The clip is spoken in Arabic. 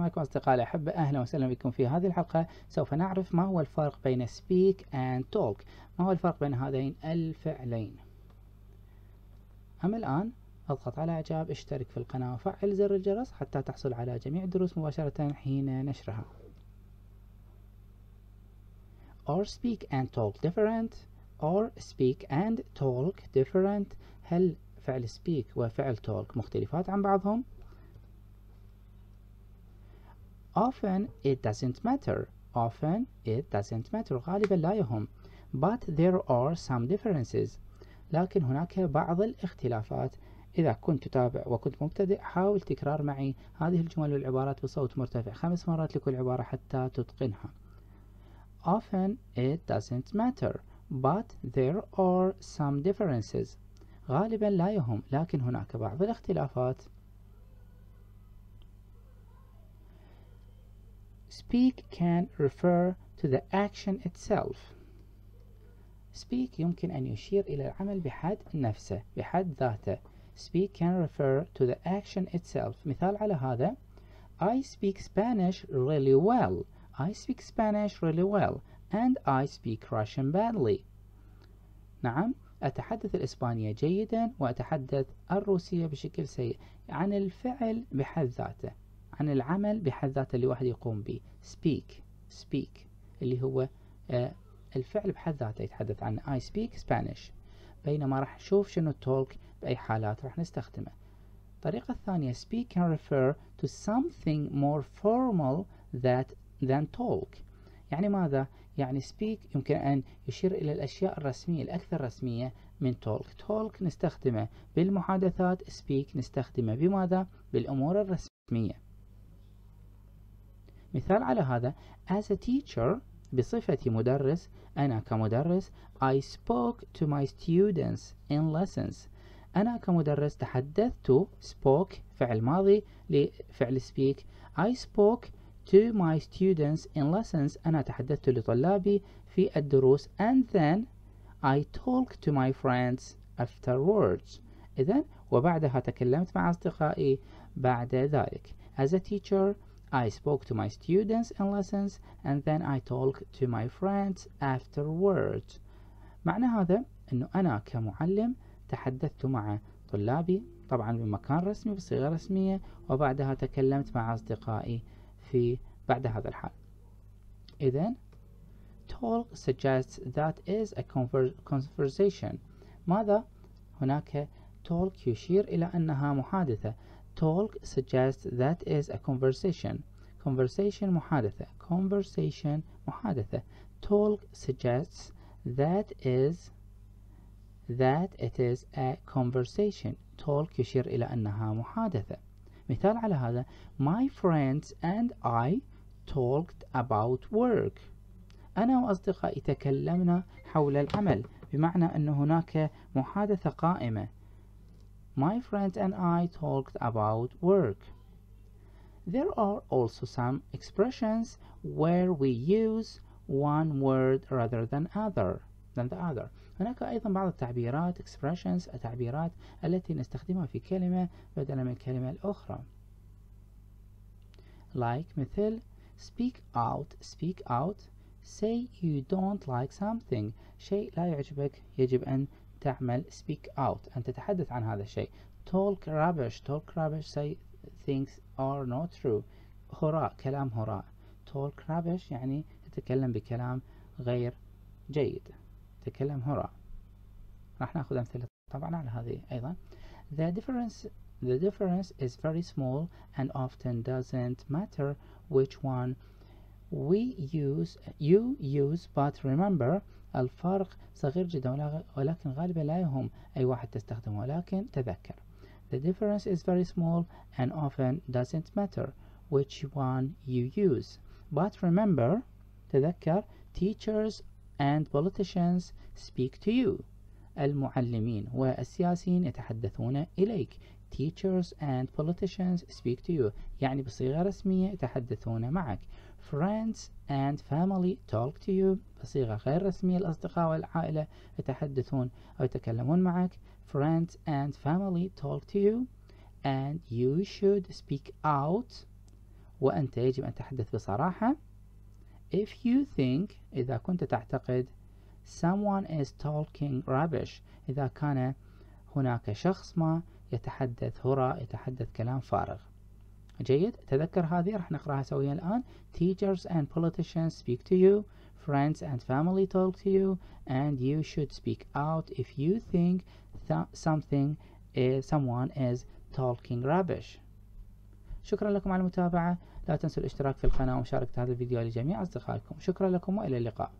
السلام عليكم أصدقائي الأحبة أهلا وسهلا بكم في هذه الحلقة. سوف نعرف ما هو الفرق بين speak and talk. ما هو الفرق بين هذين الفعلين؟ أما الآن أضغط على إعجاب اشترك في القناة وفعل زر الجرس حتى تحصل على جميع الدروس مباشرة حين نشرها. Or speak and talk different. Or speak and talk different. هل فعل speak وفعل talk مختلفات عن بعضهم؟ Often it doesn't matter. Often it doesn't matter. غالبا لا يهم. But there are some differences. لكن هناك بعض الاختلافات. إذا كنت تتابع وكنت مبتدئ حاول تكرار معي هذه الجمل والعبارات بصوت مرتفع. خمس مرات لكل عبارة حتى تتقنها. Often it doesn't matter. But there are some differences. غالبا لا يهم. لكن هناك بعض الاختلافات. Speak can refer to the action itself. Speak يمكن أن يشير إلى العمل بحد نفسه بحد ذاته. Speak can refer to the action itself. مثال على هذا I speak Spanish really well. I speak Spanish really well and I speak Russian badly. نعم أتحدث الإسبانية جيدا وأتحدث الروسية بشكل سيء عن الفعل بحد ذاته عن العمل بحد ذاته اللي واحد يقوم به. Speak. Speak. اللي هو آه الفعل بحد ذاته يتحدث عن I speak Spanish. بينما راح نشوف شنو talk بأي حالات راح نستخدمه. الطريقة الثانية speak can refer to something more formal that than talk. يعني ماذا؟ يعني speak يمكن أن يشير إلى الأشياء الرسمية الأكثر رسمية من talk. Talk نستخدمه. بالمحادثات speak نستخدمه. بماذا؟ بالأمور الرسمية. مثال على هذا as a teacher بصفتي مدرس أنا كمدرس I spoke to my students in lessons أنا كمدرس تحدثت spoke فعل ماضي لفعل speak I spoke to my students in lessons أنا تحدثت لطلابي في الدروس and then I talked to my friends afterwards إذن وبعدها تكلمت مع أصدقائي بعد ذلك as a teacher I spoke to my students in lessons and then I talked to my friends afterwards. معنى هذا أنه أنا كمعلم تحدثت مع طلابي طبعا بمكان رسمي بصيغة رسمية وبعدها تكلمت مع أصدقائي في بعد هذا الحال. إذن talk suggests that is a conversation. ماذا؟ هناك talk يشير إلى أنها محادثة. Talk suggests that is a conversation conversation محادثة conversation محادثة talk suggests that is that it is a conversation talk يشير إلى أنها محادثة مثال على هذا my friends and I talked about work أنا وأصدقائي تكلمنا حول العمل بمعنى أن هناك محادثة قائمة My friends and I talked about work. There are also some expressions where we use one word rather than other than the other. هناك أيضا بعض التعبيرات expressions التعبيرات التي نستخدمها في كلمة بدلا من الكلمة الأخرى. Like مثل speak out speak out say you don't like something شيء لا يعجبك يجب أن تعمل speak out أن تتحدث عن هذا الشيء talk rubbish talk rubbish say things are not true هراء كلام هراء talk rubbish يعني تتكلم بكلام غير جيد تتكلم هراء راح ناخذ أمثلة طبعا على هذه أيضا the difference the difference is very small and often doesn't matter which one we use you use but remember الفرق صغير جدا ولكن غالبا لا يهم أي واحد تستخدمه ولكن تذكر The difference is very small and often doesn't matter which one you use. But remember, تذكر, teachers and politicians speak to you. المعلمين والسياسيين يتحدثون إليك. Teachers and politicians speak to you. يعني بصيغة رسمية يتحدثون معك. Friends and family talk to you بصيغة غير رسمية الأصدقاء والعائلة يتحدثون أو يتكلمون معك friends and family talk to you and you should speak out وأنت يجب أن تتحدث بصراحة if you think إذا كنت تعتقد someone is talking rubbish إذا كان هناك شخص ما يتحدث هراء يتحدث كلام فارغ. جيد؟ تذكر هذه؟ راح نقراها سويا الآن. Teachers and politicians speak to you. Friends and family talk to you. And you should speak out if you think something is someone is talking rubbish. شكرا لكم على المتابعة. لا تنسوا الاشتراك في القناة ومشاركة هذا الفيديو لجميع أصدقائكم. شكرا لكم وإلى اللقاء.